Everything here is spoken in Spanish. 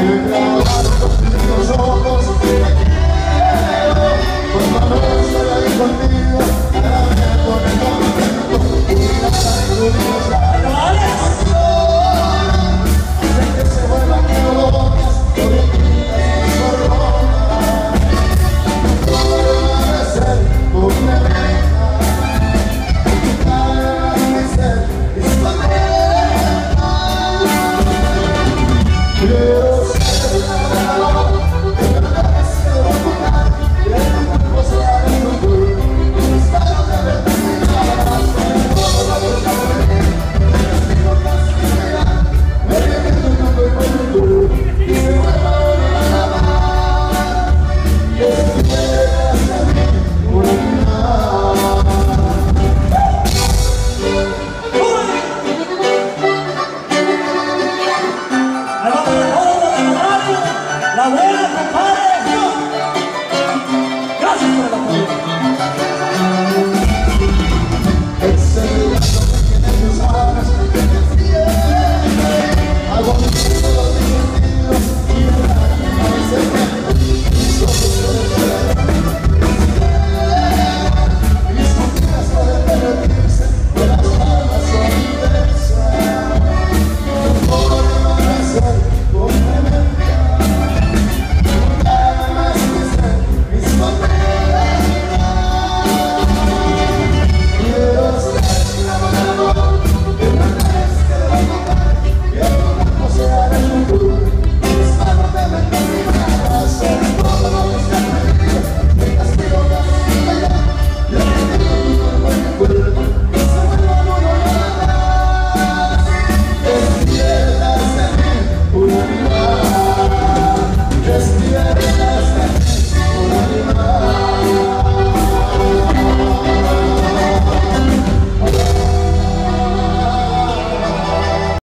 you. Despierta